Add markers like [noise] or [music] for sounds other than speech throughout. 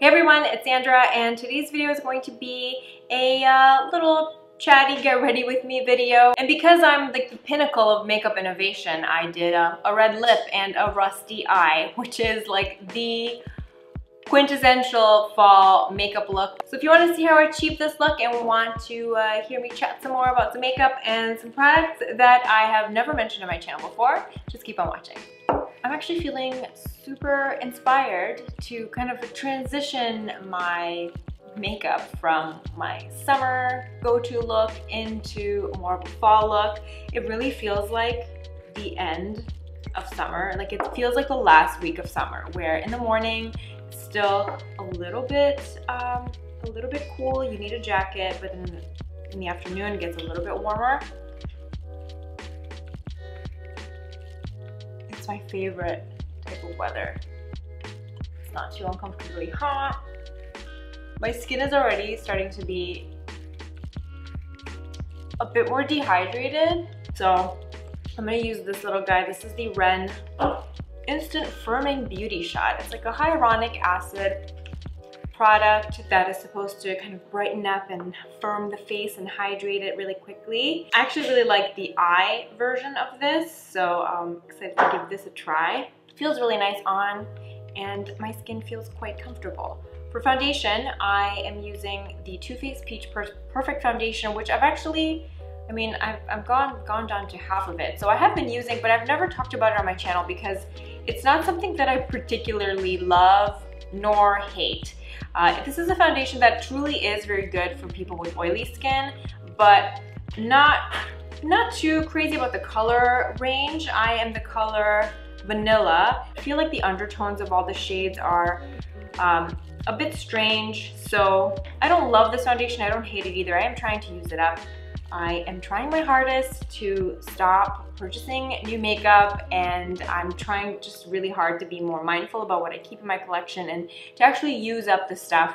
Hey everyone, it's Sandra and today's video is going to be a uh, little chatty get ready with me video. And because I'm like the pinnacle of makeup innovation, I did a, a red lip and a rusty eye, which is like the quintessential fall makeup look. So if you want to see how I achieved this look and want to uh, hear me chat some more about some makeup and some products that I have never mentioned on my channel before, just keep on watching. I'm actually feeling super inspired to kind of transition my makeup from my summer go-to look into more of a fall look. It really feels like the end of summer. Like it feels like the last week of summer where in the morning it's still a little bit um, a little bit cool. You need a jacket, but then in the afternoon it gets a little bit warmer. My favorite type of weather. It's not too uncomfortably hot. My skin is already starting to be a bit more dehydrated. So I'm gonna use this little guy. This is the Ren Instant Firming Beauty Shot. It's like a hyaluronic acid product that is supposed to kind of brighten up and firm the face and hydrate it really quickly. I actually really like the eye version of this, so I'm excited to give this a try. It feels really nice on and my skin feels quite comfortable. For foundation, I am using the Too Faced Peach Perfect Foundation, which I've actually I mean, I've, I've gone, gone down to half of it. So I have been using, but I've never talked about it on my channel because it's not something that I particularly love nor hate. Uh, this is a foundation that truly is very good for people with oily skin, but not, not too crazy about the color range. I am the color Vanilla. I feel like the undertones of all the shades are um, a bit strange, so I don't love this foundation. I don't hate it either. I am trying to use it up. I am trying my hardest to stop purchasing new makeup and I'm trying just really hard to be more mindful about what I keep in my collection and to actually use up the stuff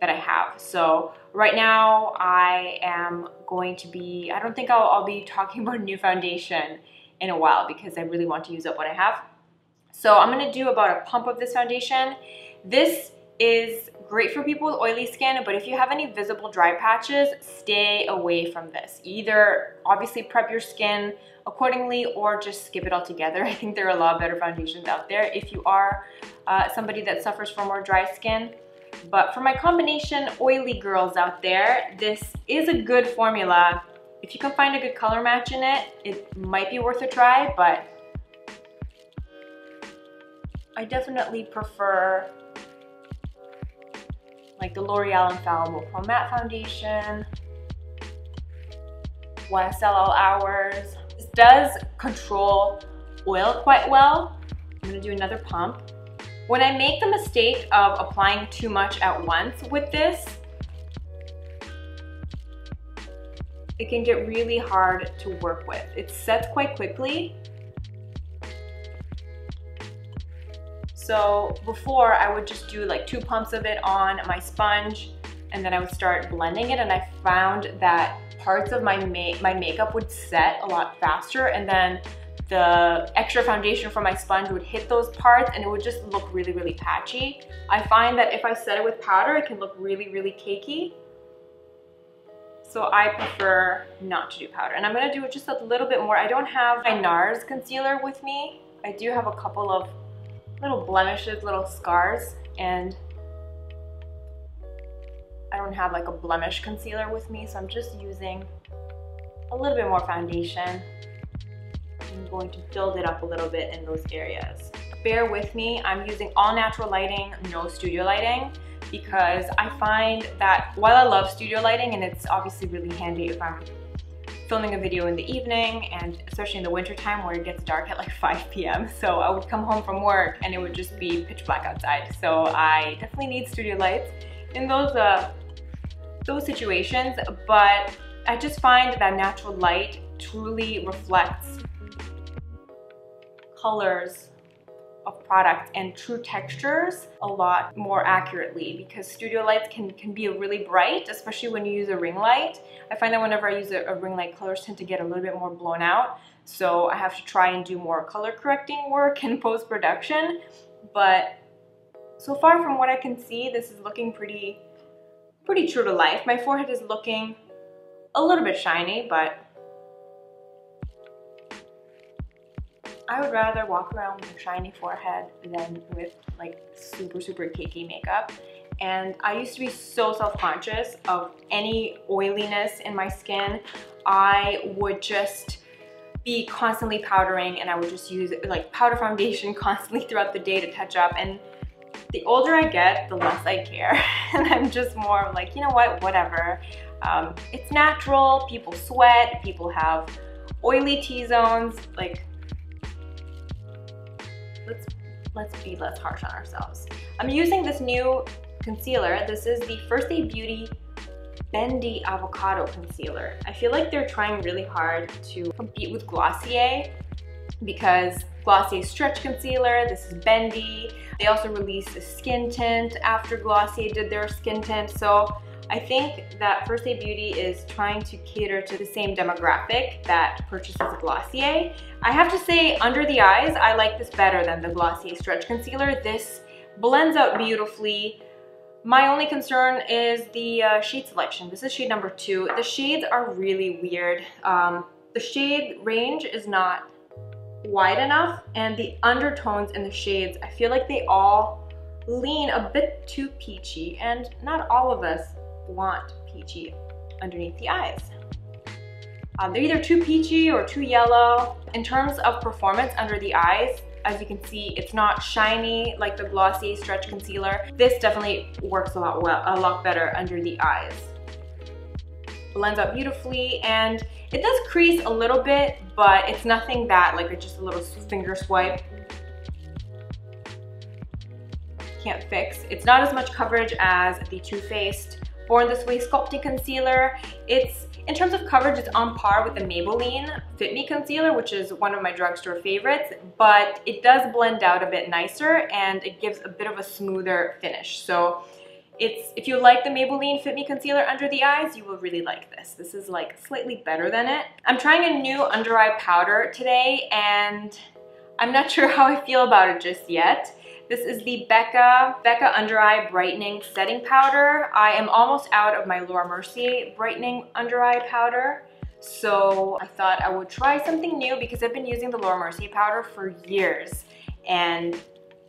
that I have. So right now I am going to be, I don't think I'll, I'll be talking [laughs] about new foundation in a while because I really want to use up what I have. So I'm gonna do about a pump of this foundation. This is great for people with oily skin, but if you have any visible dry patches, stay away from this. Either obviously prep your skin accordingly or just skip it altogether. [laughs] I think there are a lot better foundations out there if you are uh, somebody that suffers from more dry skin. But for my combination oily girls out there, this is a good formula. If you can find a good color match in it, it might be worth a try, but I definitely prefer like the L'Oreal Infallible Pro Matte Foundation, YSL All Hours. This does control oil quite well. I'm gonna do another pump. When I make the mistake of applying too much at once with this, it can get really hard to work with. It sets quite quickly So before I would just do like two pumps of it on my sponge and then I would start blending it and I found that parts of my, my makeup would set a lot faster and then the extra foundation from my sponge would hit those parts and it would just look really, really patchy. I find that if I set it with powder, it can look really, really cakey. So I prefer not to do powder. And I'm gonna do it just a little bit more. I don't have my NARS concealer with me. I do have a couple of little blemishes, little scars, and I don't have like a blemish concealer with me, so I'm just using a little bit more foundation. I'm going to build it up a little bit in those areas. Bear with me, I'm using all natural lighting, no studio lighting, because I find that while I love studio lighting, and it's obviously really handy if I'm filming a video in the evening and especially in the winter time where it gets dark at like [laughs] 5 p.m. So I would come home from work and it would just be pitch black outside. So I definitely need studio lights in those, uh, those situations, but I just find that natural light truly reflects colors of product and true textures a lot more accurately because studio lights can, can be really bright, especially when you use a ring light. I find that whenever I use a, a ring light, colors tend to get a little bit more blown out. So I have to try and do more color correcting work [laughs] in post-production. But so far from what I can see, this is looking pretty, pretty true to life. My forehead is looking a little bit shiny, but I would rather walk around with a shiny forehead than with like super, super cakey makeup. And I used to be so self-conscious of any oiliness in my skin. I would just be constantly powdering and I would just use like powder foundation [laughs] constantly throughout the day to touch up. And the older I get, the less I care. [laughs] and I'm just more like, you know what, whatever. Um, it's natural, people sweat, people have oily T-zones, like let's be less harsh on ourselves. I'm using this new concealer. This is the First Aid Beauty Bendy Avocado Concealer. I feel like they're trying really hard to compete with Glossier because Glossier Stretch Concealer, this is Bendy. They also released a skin tint after Glossier did their skin tint. So I think that First Aid Beauty is trying to cater to the same demographic that purchases a Glossier. I have to say, under the eyes, I like this better than the Glossier Stretch Concealer. This blends out beautifully. My only concern is the uh, shade selection. This is shade number two. The shades are really weird. Um, the shade range is not wide enough and the undertones in the shades, I feel like they all lean a bit too peachy and not all of us want peachy underneath the eyes. Um, they're either too peachy or too yellow. In terms of performance under the eyes, as you can see, it's not shiny like the Glossier Stretch Concealer. This definitely works a lot well, a lot better under the eyes. Blends out beautifully and it does crease a little bit, but it's nothing that like just a little finger swipe can't fix. It's not as much coverage as the Too Faced Born This Way Sculpting Concealer. It's, in terms of coverage, it's on par with the Maybelline Fit Me Concealer, which is one of my drugstore favorites, but it does blend out a bit nicer and it gives a bit of a smoother finish. So it's if you like the Maybelline Fit Me Concealer under the eyes, you will really like this. This is like slightly better than it. I'm trying a new under eye powder today and I'm not [laughs] sure how I feel about it just yet. This is the Becca, Becca Under Eye Brightening Setting Powder. I am almost out of my Laura Mercier Brightening Under Eye Powder. So I thought I would try something new because I've been using the Laura Mercier powder for years and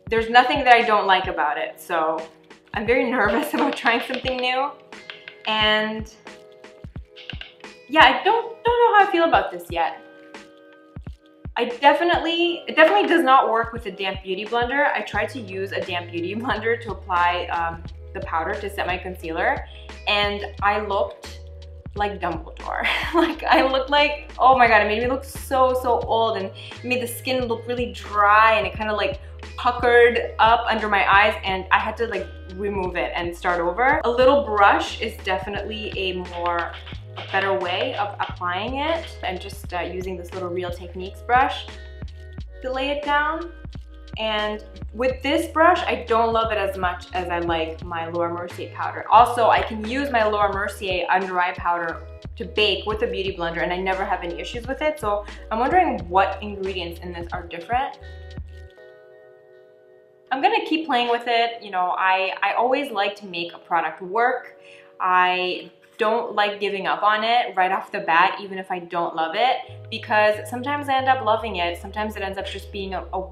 there's nothing that I don't like about it. So I'm very [laughs] nervous about trying something new. And yeah, I don't, don't know how I feel about this yet. I definitely, it definitely does not work with a damp beauty blender. I tried to use a damp beauty [laughs] blender to apply um, the powder to set my concealer and I looked like Dumbledore. [laughs] like I looked like, oh my God, it made me look so, so old and made the skin look really dry and it kind of like puckered up under my eyes and I had to like remove it and start over. A little brush is definitely a more better way of applying it and just uh, using this little Real Techniques brush to lay it down. And with this brush, I don't love it as much as I like my Laura Mercier powder. Also, I can use my Laura Mercier under eye powder to bake with a beauty blender and I never have any issues with it. So I'm wondering what ingredients in this are different. I'm gonna keep playing with it. You know, I, I always like to make a product work. I don't like giving up on it right off the bat, even if I don't love it, because sometimes I end up loving it. Sometimes it ends up just being a, a,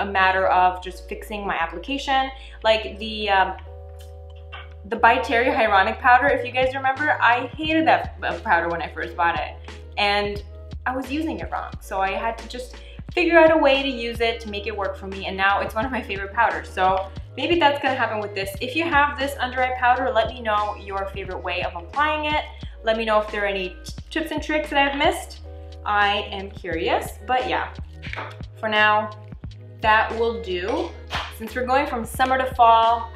a matter of just fixing my application. Like the, um, the By Terry Hyaluronic Powder, if you guys remember, I hated that powder when I first bought it. And I was using it wrong. So I had to just figure out a way to use it to make it work for me. And now it's one of my favorite powders. So Maybe that's gonna happen with this. If you have this under eye powder, let me know your favorite way of applying it. Let me know if there are any tips and tricks that I've missed. I am curious, but yeah, for now, that will do. Since we're going from summer to fall,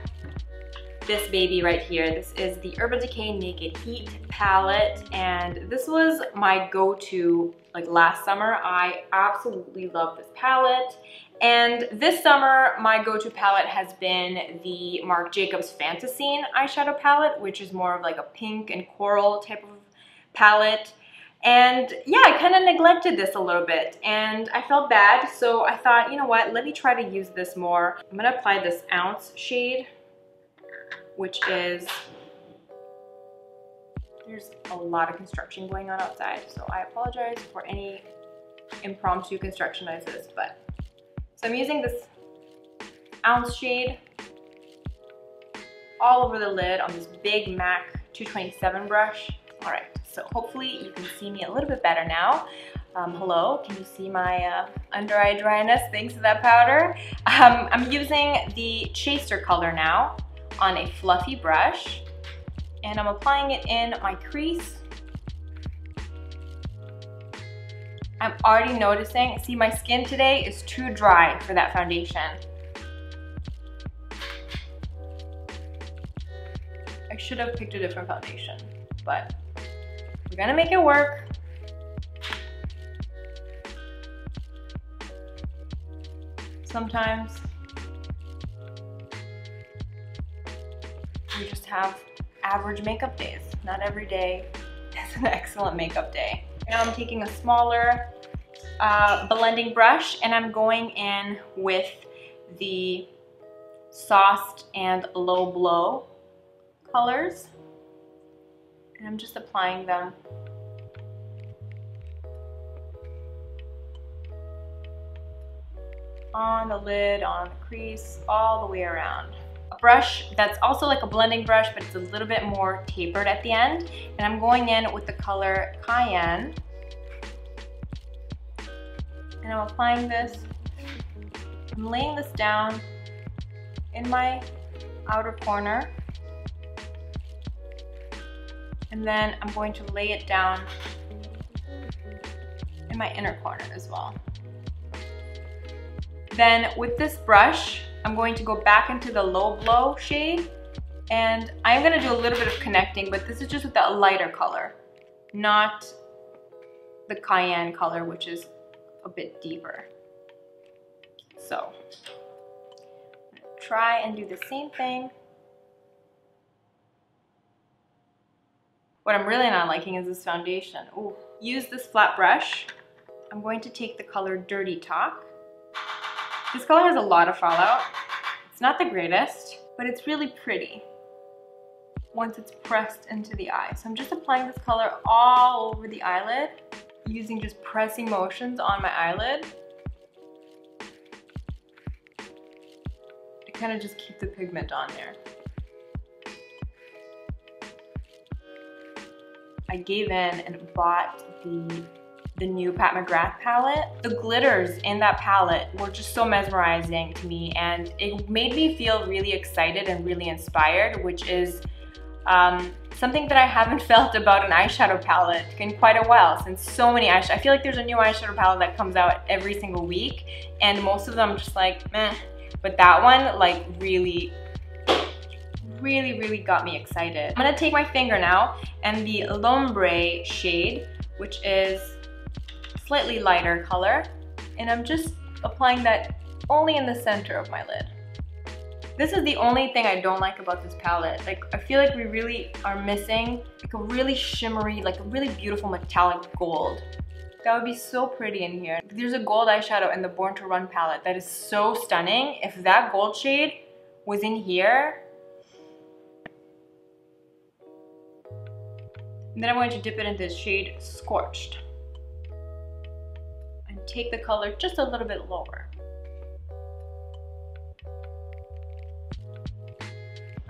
this baby right here. This is the Urban Decay Naked Heat palette and this was my go-to like last summer. I absolutely love this palette and this summer, my go-to palette has been the Marc Jacobs Fantascene eyeshadow palette, which is more of like a pink and coral type of palette. And yeah, I kind of neglected this a little bit and I felt bad. So I thought, you know what, let me try to use this more. I'm gonna apply this ounce shade, which is, there's a lot of construction going on outside. So I apologize for any impromptu construction noises, but. So I'm using this ounce shade all over the lid on this big MAC 227 brush. All right, so hopefully you can see me a little bit better now. Um, hello, can you see my uh, under eye dryness thanks to that powder? Um, I'm using the Chaser color now on a fluffy brush and I'm applying it in my crease. I'm already noticing, see my skin today is too dry for that foundation. I should have picked a different foundation, but we're gonna make it work. Sometimes have average makeup days. Not every day is an [laughs] excellent makeup day. Now I'm taking a smaller uh, blending brush and I'm going in with the Sauced and Low Blow colors and I'm just applying them on the lid, on the crease, all the way around. A brush that's also like a blending brush, but it's a little bit more tapered at the end. And I'm going in with the color Cayenne. And I'm applying this. I'm laying this down in my outer corner and then I'm going to lay it down in my inner corner as well. Then with this brush, I'm going to go back into the low blow shade and I'm gonna do a little bit of connecting, but this is just with a lighter color, not the cayenne color, which is a bit deeper. So, try and do the same thing What I'm really not liking is this foundation. Ooh. Use this flat brush. I'm going to take the color Dirty Talk. This color has a lot of fallout. It's not the greatest, but it's really pretty once it's pressed into the eye. So I'm just applying this color all over the eyelid using just pressing motions on my eyelid to kind of just keep the pigment on there. I gave in and bought the the new Pat McGrath palette. The glitters in that palette were just so mesmerizing to me and it made me feel really excited and really inspired, which is um, something that I haven't [laughs] felt about an eyeshadow palette in quite a while since so many eyeshadow. I feel like there's a new eyeshadow palette that comes out every single week and most of them just like meh. But that one like really really, really got me excited. I'm gonna take my finger now and the Lumbre shade, which is slightly lighter color, and I'm just applying that only in the center of my lid. This is the only thing I don't like about this palette. Like, I feel like we really are missing like a really shimmery, like a really beautiful metallic gold. That would be so pretty in here. There's a gold eyeshadow in the Born to Run palette that is so stunning. If that gold shade was in here, And then I'm going to dip it in this shade Scorched. Take the color just a little bit lower.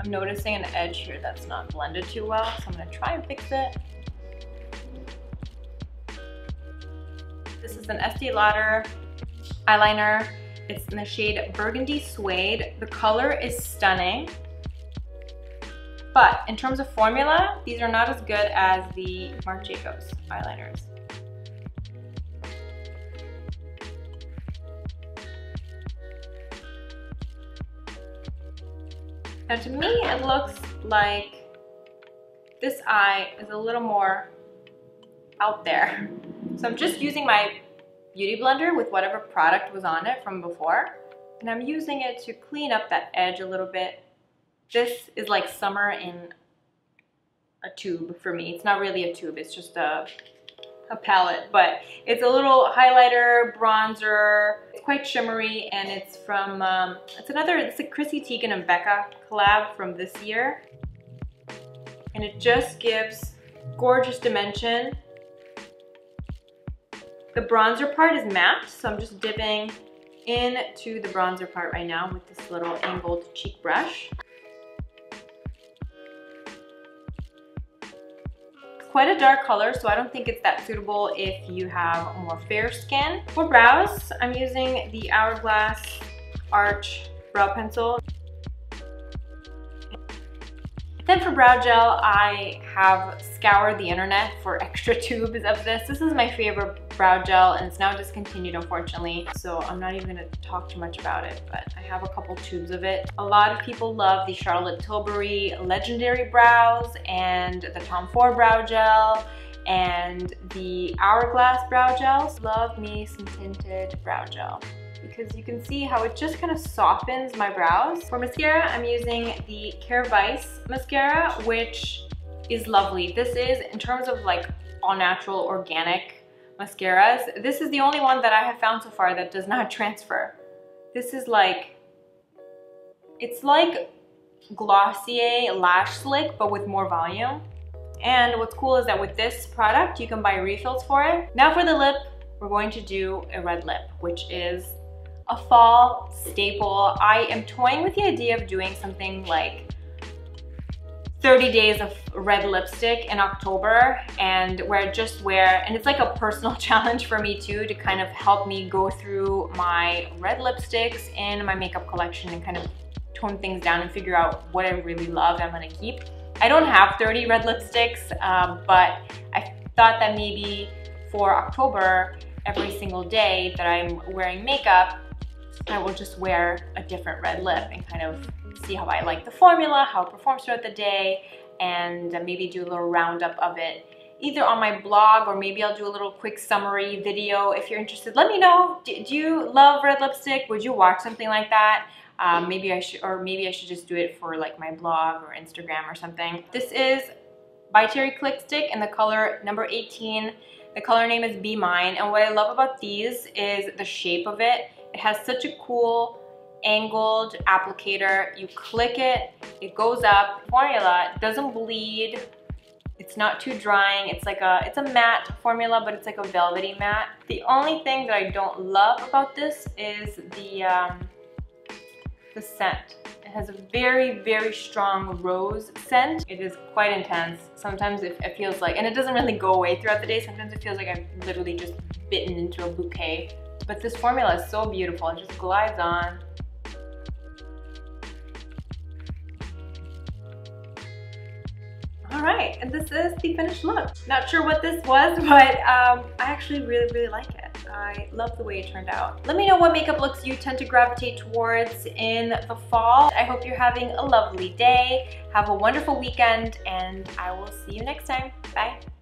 I'm noticing an edge here that's not blended too well, so I'm gonna try and fix it. This is an Estee Lauder eyeliner. It's in the shade Burgundy Suede. The color is stunning. But in terms of formula, these are not as good as the Marc Jacobs eyeliners. Now to me, it looks like this eye is a little more out there. So I'm just using my beauty blender with whatever product was on it from before. And I'm using it to clean up that edge a little bit this is like summer in a tube for me. It's not really a tube, it's just a a palette, but it's a little highlighter, bronzer. Quite shimmery and it's from, um, it's another, it's a Chrissy Teigen and Becca collab from this year. And it just gives gorgeous dimension. The bronzer part is matte, so I'm just dipping into the bronzer part right now with this little angled cheek brush. Quite a dark color, so I don't think it's that suitable if you have more fair skin. For brows, I'm using the Hourglass Arch Brow Pencil. Then for brow gel, I have scoured the internet for [laughs] extra tubes of this. This is my favorite brow gel and it's now discontinued unfortunately, so I'm not even gonna talk too much about it, but I have a couple tubes of it. A lot of people love the Charlotte Tilbury Legendary Brows and the Tom Ford Brow Gel and the Hourglass Brow Gels. Love me some tinted brow gel because you can see how it just kind of softens my brows. For mascara, I'm using the Kjaer Weis mascara, which is lovely. This is, in terms of like all natural organic mascaras, this is the only one that I have found so far that does not [laughs] transfer. This is like, it's like Glossier Lash Slick, but with more volume. And what's cool is that with this product, you can buy refills for it. Now for the lip, we're going to do a red lip, which is a fall staple. I am toying with the idea of doing something like 30 days of red lipstick in October and where just wear, and it's like a personal [laughs] challenge for me too to kind of help me go through my red lipsticks in my makeup collection and kind of tone things down and figure out what I really love I'm gonna keep. I don't have 30 red lipsticks, uh, but I thought that maybe for October, every single day that I'm wearing makeup, I will just wear a different red lip and kind of see how I like the formula, how it performs throughout the day, and maybe do a little roundup of it either on my blog or maybe I'll do a little quick summary video if you're interested. Let me know, do, do you love red lipstick? Would you watch something like that? Um, maybe I should, or maybe I should just do it for like my blog or Instagram or something. This is by Terry Click Stick in the color number 18. The color name is Be Mine. And what I love about these is the shape of it. It has such a cool angled applicator. You click it, it goes up. Formula doesn't bleed. It's not too drying. It's like a, it's a matte formula, but it's like a velvety matte. The only thing that I don't love about this is the, um, the scent. It has a very, very strong rose scent. It is quite intense. Sometimes it, it feels like, and it doesn't really go away throughout the day. Sometimes it feels like I've literally just bitten into a bouquet. But this formula is so beautiful. It just glides on. All right, and this is the finished look. Not sure what this was, [laughs] but um, I actually really, really like it. I love the way it turned out. Let me know what makeup looks you tend to gravitate towards in the fall. I hope you're having a lovely day. Have a wonderful weekend, and I will see you next time. Bye.